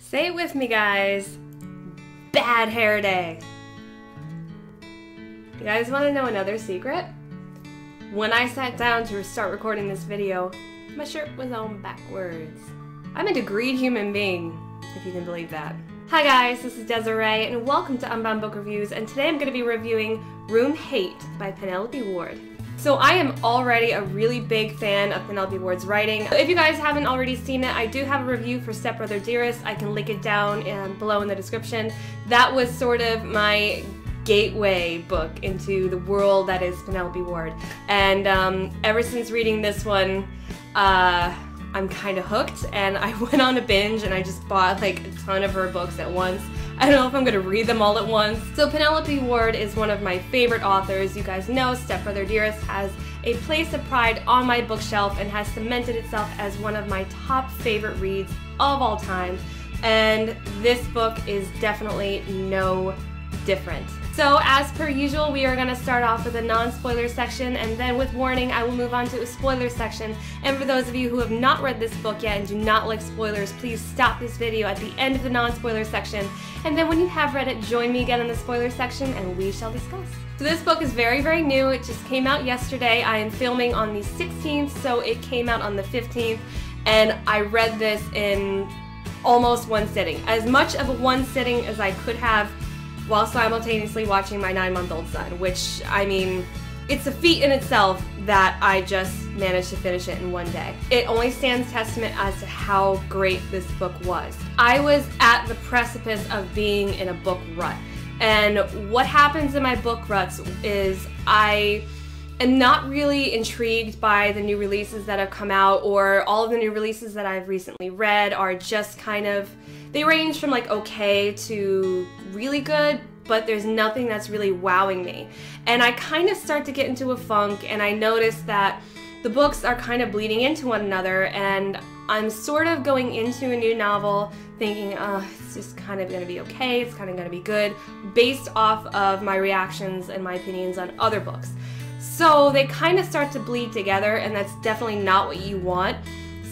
Say it with me, guys. Bad hair day. You guys want to know another secret? When I sat down to start recording this video, my shirt was on backwards. I'm a degreed human being, if you can believe that. Hi guys, this is Desiree, and welcome to Unbound Book Reviews, and today I'm going to be reviewing Roomhate by Penelope Ward. So I am already a really big fan of Penelope Ward's writing. If you guys haven't already seen it, I do have a review for Stepbrother Dearest. I can link it down below in the description. That was sort of my gateway book into the world that is Penelope Ward. And um, ever since reading this one, uh, I'm kind of hooked and I went on a binge and I just bought like a ton of her books at once. I don't know if I'm gonna read them all at once. So Penelope Ward is one of my favorite authors. You guys know Stepbrother Dearest has a place of pride on my bookshelf and has cemented itself as one of my top favorite reads of all time. And this book is definitely no different. So as per usual, we are going to start off with a non-spoiler section and then with warning, I will move on to a spoiler section. And for those of you who have not read this book yet and do not like spoilers, please stop this video at the end of the non-spoiler section. And then when you have read it, join me again in the spoiler section and we shall discuss. So this book is very, very new. It just came out yesterday. I am filming on the 16th, so it came out on the 15th. And I read this in almost one sitting. As much of a one sitting as I could have while simultaneously watching my nine month old son, which, I mean, it's a feat in itself that I just managed to finish it in one day. It only stands testament as to how great this book was. I was at the precipice of being in a book rut. And what happens in my book ruts is I am not really intrigued by the new releases that have come out or all of the new releases that I've recently read are just kind of they range from like okay to really good, but there's nothing that's really wowing me. And I kind of start to get into a funk and I notice that the books are kind of bleeding into one another and I'm sort of going into a new novel thinking, oh, it's just kind of going to be okay, it's kind of going to be good, based off of my reactions and my opinions on other books. So they kind of start to bleed together, and that's definitely not what you want.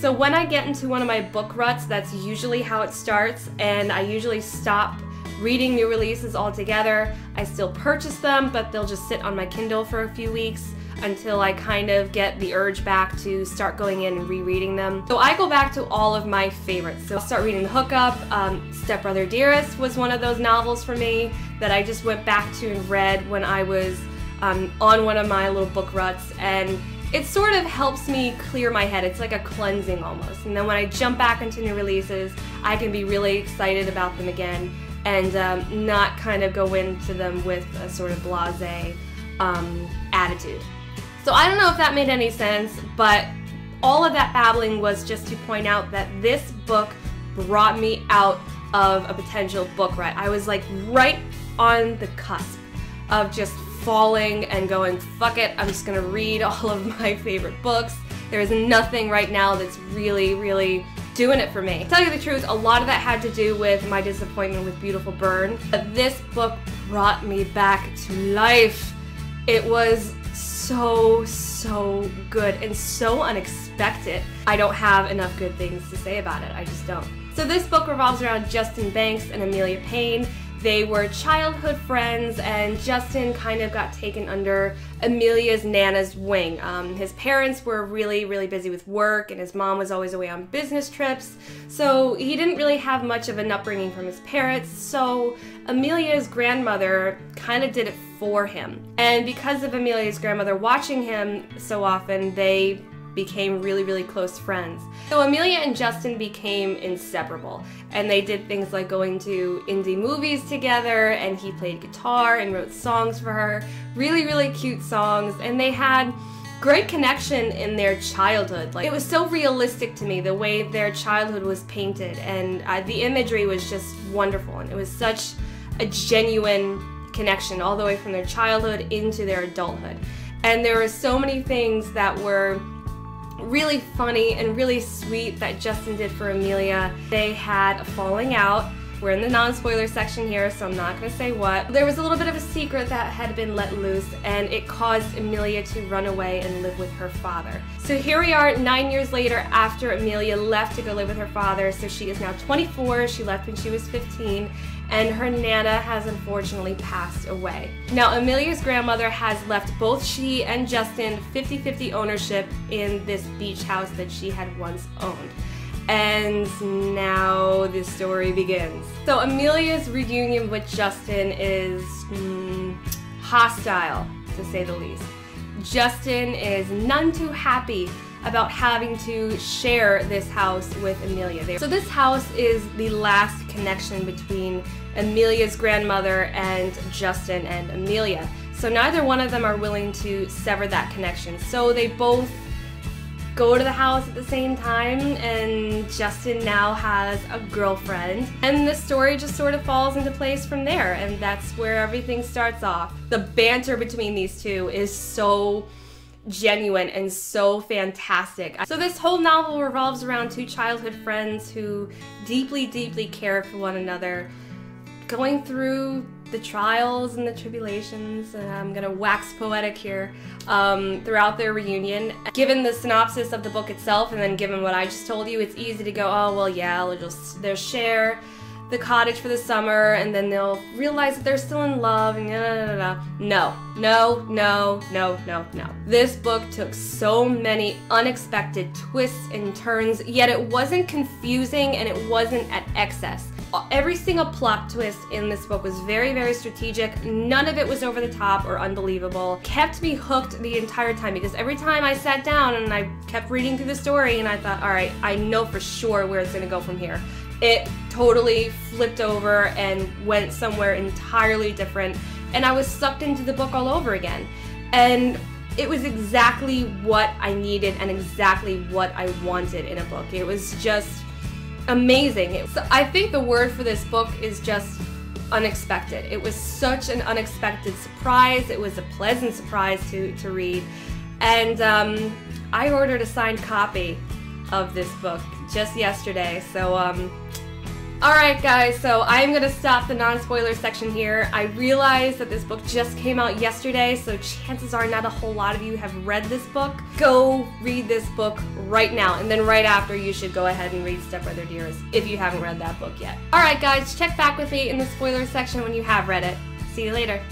So when I get into one of my book ruts, that's usually how it starts, and I usually stop reading new releases altogether. I still purchase them, but they'll just sit on my Kindle for a few weeks until I kind of get the urge back to start going in and rereading them. So I go back to all of my favorites. So I'll start reading The Hookup. Um, Stepbrother Dearest was one of those novels for me that I just went back to and read when I was um, on one of my little book ruts. And it sort of helps me clear my head. It's like a cleansing almost. And then when I jump back into new releases, I can be really excited about them again and um, not kind of go into them with a sort of blase um, attitude. So I don't know if that made any sense, but all of that babbling was just to point out that this book brought me out of a potential book rut. I was like right on the cusp of just falling and going, fuck it, I'm just gonna read all of my favorite books. There is nothing right now that's really, really doing it for me. To tell you the truth, a lot of that had to do with my disappointment with Beautiful Burn. But this book brought me back to life. It was so, so good and so unexpected. I don't have enough good things to say about it. I just don't. So this book revolves around Justin Banks and Amelia Payne. They were childhood friends, and Justin kind of got taken under Amelia's Nana's wing. Um, his parents were really, really busy with work, and his mom was always away on business trips, so he didn't really have much of an upbringing from his parents. So Amelia's grandmother kind of did it for him. And because of Amelia's grandmother watching him so often, they became really, really close friends. So Amelia and Justin became inseparable, and they did things like going to indie movies together, and he played guitar and wrote songs for her. Really, really cute songs, and they had great connection in their childhood. Like it was so realistic to me the way their childhood was painted, and uh, the imagery was just wonderful, and it was such a genuine connection all the way from their childhood into their adulthood. And there were so many things that were really funny and really sweet that Justin did for Amelia. They had a falling out We're in the non-spoiler section here, so I'm not gonna say what. There was a little bit of a secret that had been let loose, and it caused Amelia to run away and live with her father. So here we are, nine years later, after Amelia left to go live with her father. So she is now 24. She left when she was 15, and her nana has unfortunately passed away. Now, Amelia's grandmother has left both she and Justin 50 50 ownership in this beach house that she had once owned. And now the story begins. So, Amelia's reunion with Justin is mm, hostile, to say the least. Justin is none too happy about having to share this house with Amelia. So this house is the last connection between Amelia's grandmother and Justin and Amelia. So neither one of them are willing to sever that connection. So they both go to the house at the same time and Justin now has a girlfriend and the story just sort of falls into place from there and that's where everything starts off. The banter between these two is so genuine and so fantastic. So this whole novel revolves around two childhood friends who deeply, deeply care for one another, going through the trials and the tribulations, and I'm gonna wax poetic here, um, throughout their reunion. Given the synopsis of the book itself, and then given what I just told you, it's easy to go, oh, well, yeah, they'll just, they'll share the cottage for the summer and then they'll realize that they're still in love and no, no, no, no, no, no. This book took so many unexpected twists and turns, yet it wasn't confusing and it wasn't at excess. Every single plot twist in this book was very, very strategic. None of it was over the top or unbelievable. Kept me hooked the entire time because every time I sat down and I kept reading through the story and I thought, all right, I know for sure where it's gonna go from here it totally flipped over and went somewhere entirely different. And I was sucked into the book all over again. And it was exactly what I needed and exactly what I wanted in a book. It was just amazing. so I think the word for this book is just unexpected. It was such an unexpected surprise. It was a pleasant surprise to, to read. And um, I ordered a signed copy of this book just yesterday. So, um, Alright guys, so I'm gonna stop the non-spoiler section here. I realize that this book just came out yesterday, so chances are not a whole lot of you have read this book. Go read this book right now, and then right after you should go ahead and read Stepbrother Dearest if you haven't read that book yet. Alright guys, check back with me in the spoiler section when you have read it. See you later.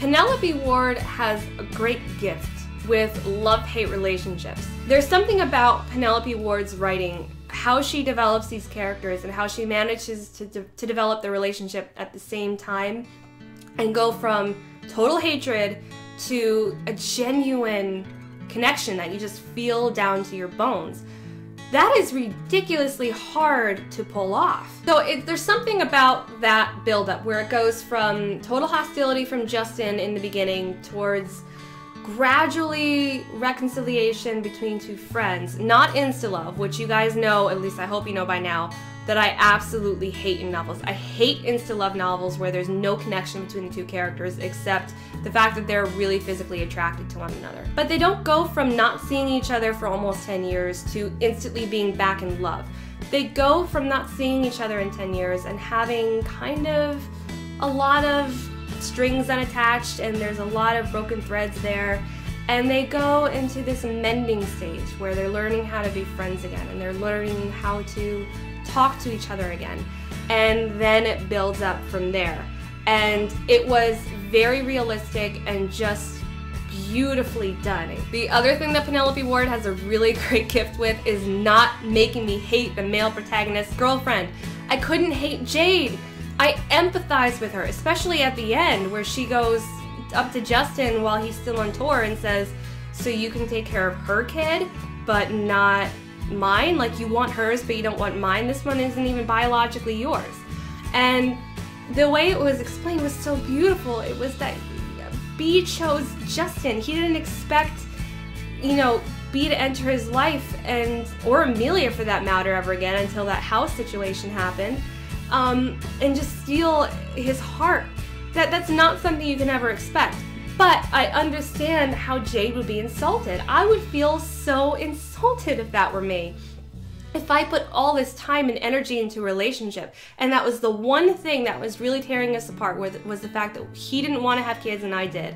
Penelope Ward has a great gift with love-hate relationships. There's something about Penelope Ward's writing, how she develops these characters and how she manages to, de to develop the relationship at the same time and go from total hatred to a genuine connection that you just feel down to your bones. That is ridiculously hard to pull off. So it, there's something about that buildup where it goes from total hostility from Justin in the beginning towards gradually reconciliation between two friends, not insta love, which you guys know, at least I hope you know by now, that I absolutely hate in novels. I hate insta love novels where there's no connection between the two characters except the fact that they're really physically attracted to one another. But they don't go from not seeing each other for almost 10 years to instantly being back in love. They go from not seeing each other in 10 years and having kind of a lot of strings unattached and there's a lot of broken threads there. And they go into this mending stage where they're learning how to be friends again and they're learning how to talk to each other again. And then it builds up from there. And it was very realistic and just beautifully done. The other thing that Penelope Ward has a really great gift with is not making me hate the male protagonist's girlfriend. I couldn't hate Jade. I empathize with her, especially at the end where she goes up to Justin while he's still on tour and says, So you can take care of her kid, but not mine? Like you want hers, but you don't want mine? This one isn't even biologically yours. And the way it was explained was so beautiful. It was that B chose Justin. He didn't expect, you know, B to enter his life and or Amelia for that matter ever again until that house situation happened um, and just steal his heart. That that's not something you can ever expect. But I understand how Jade would be insulted. I would feel so insulted if that were me. If I put all this time and energy into a relationship, and that was the one thing that was really tearing us apart, was the fact that he didn't want to have kids and I did,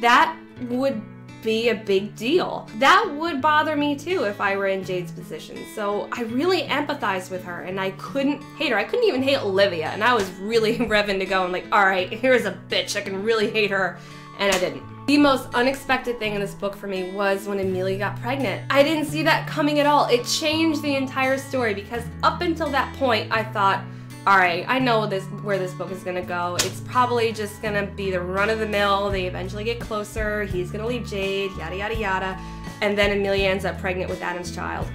that would be a big deal. That would bother me too if I were in Jade's position. So I really empathized with her and I couldn't hate her. I couldn't even hate Olivia and I was really revving to go and like, all right, here's a bitch. I can really hate her. And I didn't. The most unexpected thing in this book for me was when Amelia got pregnant. I didn't see that coming at all. It changed the entire story because up until that point, I thought, all right, I know this where this book is gonna go. It's probably just gonna be the run of the mill. They eventually get closer. He's gonna leave Jade, yada yada yada, and then Amelia ends up pregnant with Adam's child.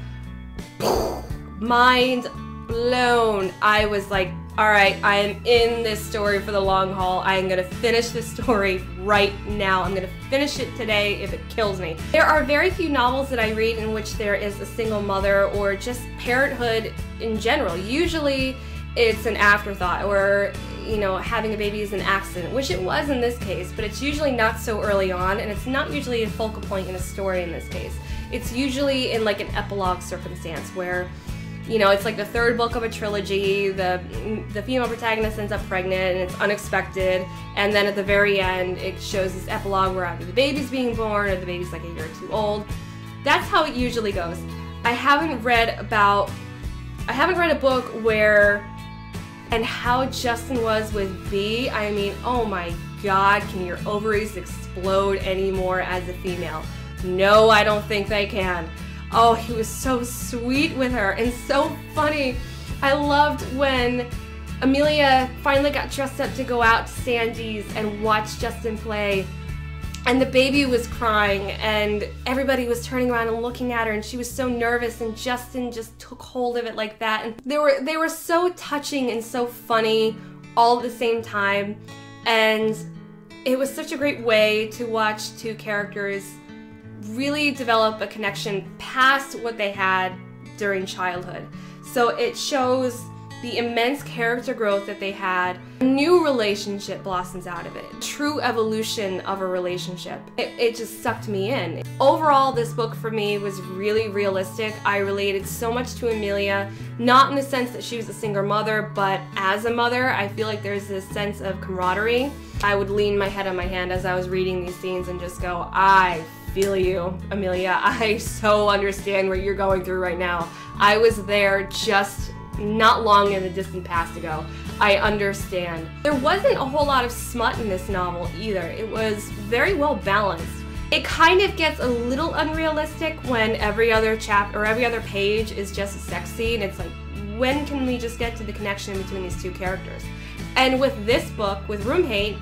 Mind blown. I was like, all right, I am in this story for the long haul. I am gonna finish this story right now. I'm gonna finish it today if it kills me. There are very few novels that I read in which there is a single mother or just parenthood in general. Usually it's an afterthought or you know having a baby is an accident which it was in this case but it's usually not so early on and it's not usually a focal point in a story in this case. It's usually in like an epilogue circumstance where you know it's like the third book of a trilogy the the female protagonist ends up pregnant and it's unexpected and then at the very end it shows this epilogue where either the baby's being born or the baby's like a year or two old. That's how it usually goes. I haven't read about i haven't read a book where and how Justin was with B, I mean, oh my god, can your ovaries explode anymore as a female? No, I don't think they can. Oh, he was so sweet with her and so funny. I loved when Amelia finally got dressed up to go out to Sandy's and watch Justin play and the baby was crying and everybody was turning around and looking at her and she was so nervous and Justin just took hold of it like that and they were they were so touching and so funny all at the same time and it was such a great way to watch two characters really develop a connection past what they had during childhood. So it shows the immense character growth that they had, a new relationship blossoms out of it. True evolution of a relationship. It, it, just sucked me in. Overall, this book for me was really realistic. I related so much to Amelia, not in the sense that she was a single mother, but as a mother, I feel like there's this sense of camaraderie. I would lean my head on my hand as I was reading these scenes and just go, I feel you, Amelia. I so understand what you're going through right now. I was there just not long in the distant past ago. I understand. There wasn't a whole lot of smut in this novel either. It was very well balanced. It kind of gets a little unrealistic when every other chapter or every other page is just a sex scene. It's like, when can we just get to the connection between these two characters? And with this book, with Roomhate,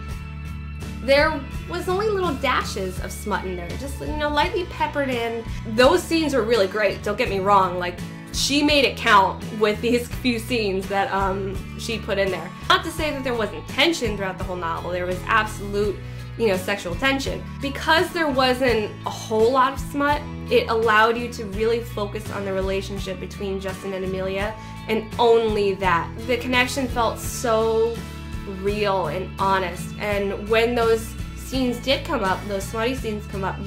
there was only little dashes of smut in there, just you know, lightly peppered in. Those scenes were really great. Don't get me wrong. Like she made it count with these few scenes that um, she put in there. Not to say that there wasn't tension throughout the whole novel, there was absolute, you know, sexual tension. Because there wasn't a whole lot of smut, it allowed you to really focus on the relationship between Justin and Amelia, and only that. The connection felt so real and honest, and when those scenes did come up, those smutty scenes come up,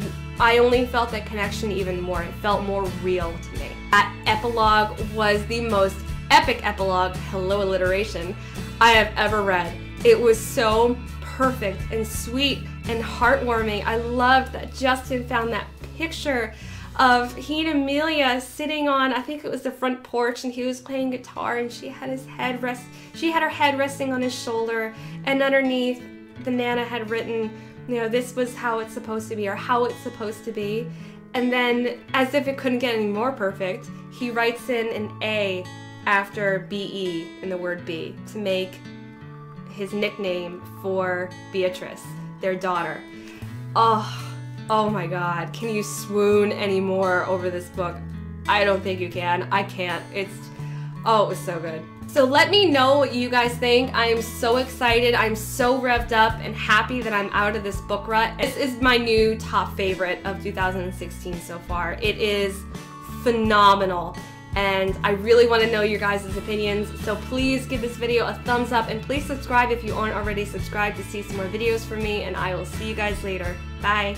I only felt that connection even more. It felt more real to me. That epilogue was the most epic epilogue, hello alliteration, I have ever read. It was so perfect and sweet and heartwarming. I loved that Justin found that picture of he and Amelia sitting on I think it was the front porch and he was playing guitar and she had his head rest she had her head resting on his shoulder and underneath the Nana had written you know, this was how it's supposed to be or how it's supposed to be. And then, as if it couldn't get any more perfect, he writes in an A after BE in the word B to make his nickname for Beatrice, their daughter. Oh, oh my god, can you swoon anymore over this book? I don't think you can. I can't. It's, oh, it was so good. So let me know what you guys think. I am so excited. I'm so revved up and happy that I'm out of this book rut. This is my new top favorite of 2016 so far. It is phenomenal. and I really want to know your guys' opinions. So please give this video a thumbs up and please subscribe if you aren't already subscribed to see some more videos from me and I will see you guys later. Bye!